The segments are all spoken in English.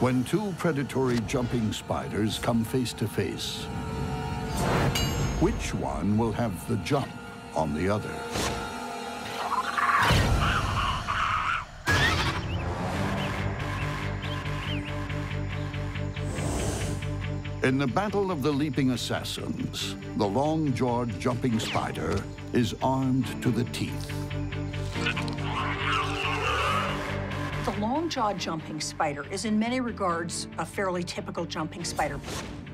When two predatory jumping spiders come face to face, which one will have the jump on the other? In the Battle of the Leaping Assassins, the long-jawed jumping spider is armed to the teeth. Long-jawed jumping spider is in many regards a fairly typical jumping spider.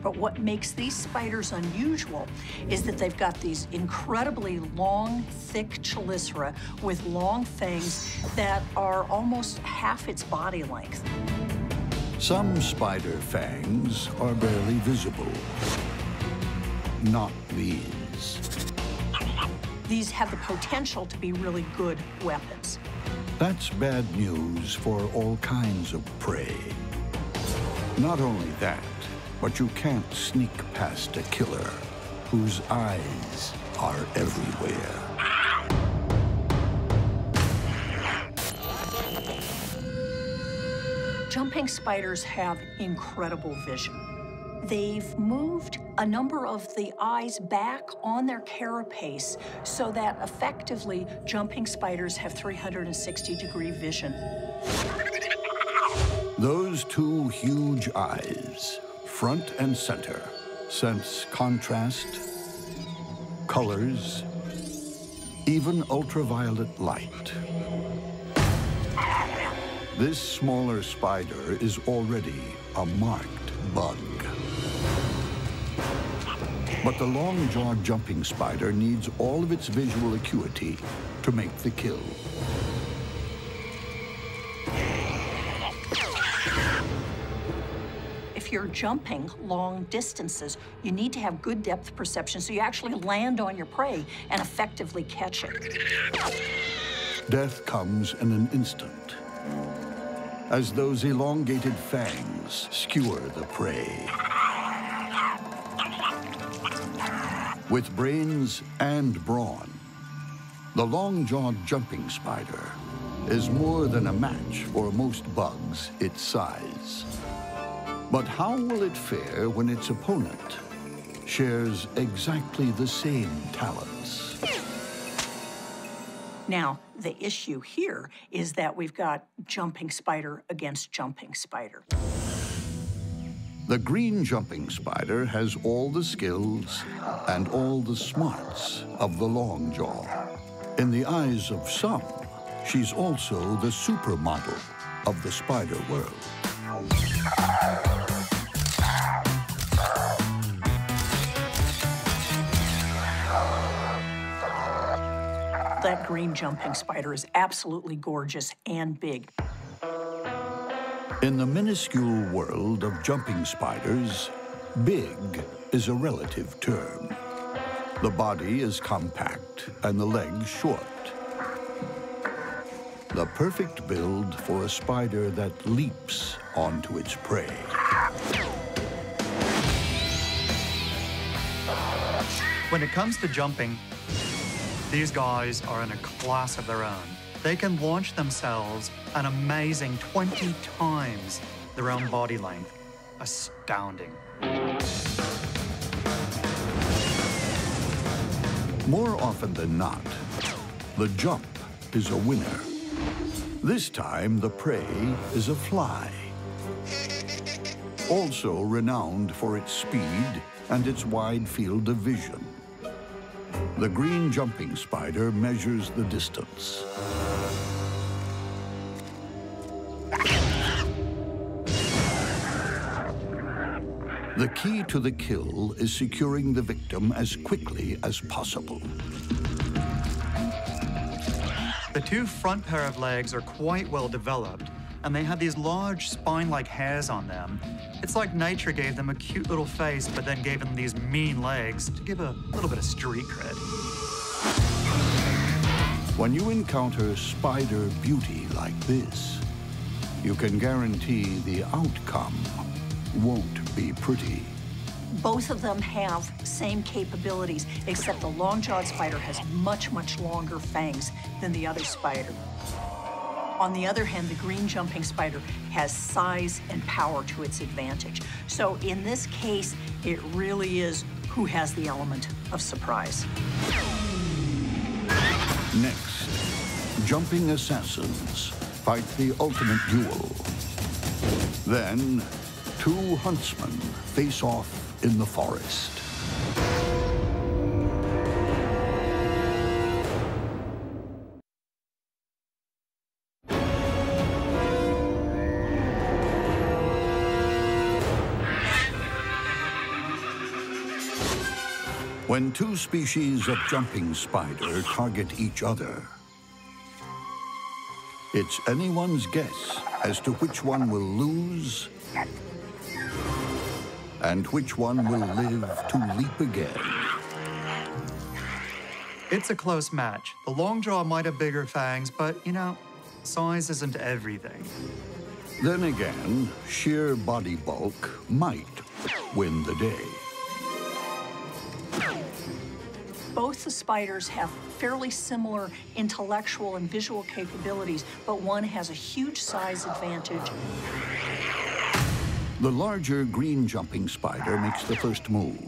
But what makes these spiders unusual is that they've got these incredibly long, thick chelicera with long fangs that are almost half its body length. Some spider fangs are barely visible. Not these. These have the potential to be really good weapons. That's bad news for all kinds of prey. Not only that, but you can't sneak past a killer whose eyes are everywhere. Jumping spiders have incredible vision. They've moved a number of the eyes back on their carapace so that effectively jumping spiders have 360 degree vision. Those two huge eyes, front and center, sense contrast, colors, even ultraviolet light. This smaller spider is already a marked bug. But the long-jawed jumping spider needs all of its visual acuity to make the kill. If you're jumping long distances, you need to have good depth perception so you actually land on your prey and effectively catch it. Death comes in an instant as those elongated fangs skewer the prey. With brains and brawn, the long-jawed jumping spider is more than a match for most bugs its size. But how will it fare when its opponent shares exactly the same talents? Now, the issue here is that we've got jumping spider against jumping spider. The green jumping spider has all the skills and all the smarts of the long jaw. In the eyes of some, she's also the supermodel of the spider world. That green jumping spider is absolutely gorgeous and big. In the minuscule world of jumping spiders, big is a relative term. The body is compact and the legs short. The perfect build for a spider that leaps onto its prey. When it comes to jumping, these guys are in a class of their own. They can launch themselves an amazing 20 times their own body length. Astounding. More often than not, the jump is a winner. This time, the prey is a fly. Also renowned for its speed and its wide field of vision. The green jumping spider measures the distance. The key to the kill is securing the victim as quickly as possible. The two front pair of legs are quite well developed, and they have these large spine-like hairs on them. It's like nature gave them a cute little face, but then gave them these mean legs to give a little bit of street cred. When you encounter spider beauty like this, you can guarantee the outcome won't be pretty. Both of them have same capabilities, except the long-jawed spider has much, much longer fangs than the other spider. On the other hand, the green jumping spider has size and power to its advantage. So in this case, it really is who has the element of surprise. Next, jumping assassins fight the ultimate duel. Then, two huntsmen face off in the forest. When two species of jumping spider target each other, it's anyone's guess as to which one will lose and which one will live to leap again. It's a close match. The long Longjaw might have bigger fangs, but, you know, size isn't everything. Then again, sheer body bulk might win the day. Both the spiders have fairly similar intellectual and visual capabilities, but one has a huge size advantage. The larger green jumping spider makes the first move.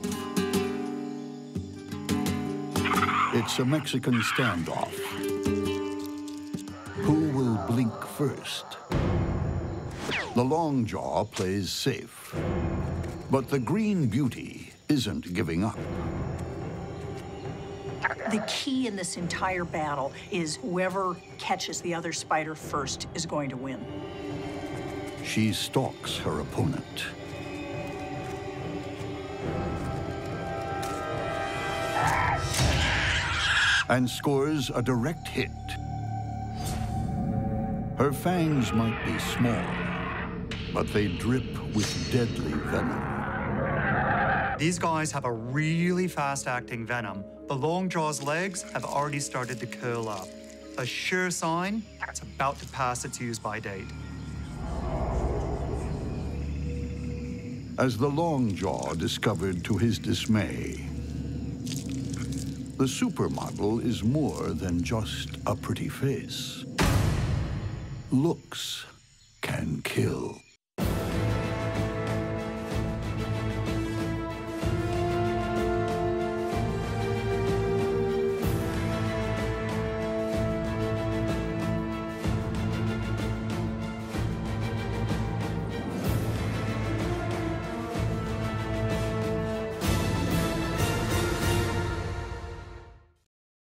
It's a Mexican standoff. Who will blink first? The long jaw plays safe. But the green beauty isn't giving up. The key in this entire battle is whoever catches the other spider first is going to win. She stalks her opponent. And scores a direct hit. Her fangs might be small, but they drip with deadly venom. These guys have a really fast-acting venom. The Longjaw's legs have already started to curl up. A sure sign it's about to pass its use-by date. As the Longjaw discovered to his dismay, the supermodel is more than just a pretty face. Looks can kill.